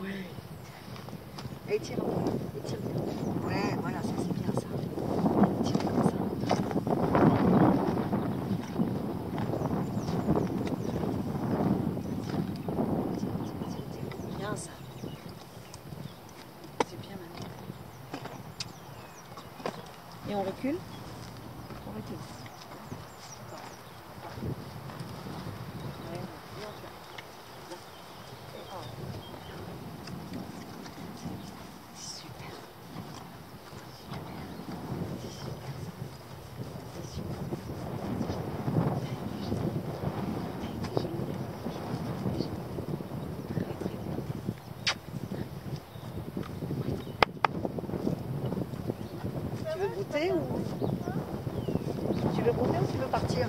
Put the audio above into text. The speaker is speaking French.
Ouais. Et tire un peu. Étire bien. Ouais, voilà, ça c'est bien ça. Tire comme ça. Tire, tire, tire, tire. Bien ça. C'est bien maintenant. Et on recule? On recule. Encore. Encore. Ouais, bien sûr. Bien. Et un. Super. Super. C'est super ça. C'est super. C'est génial. C'est génial. Très très bien. Tu veux goûter ou tu veux partir?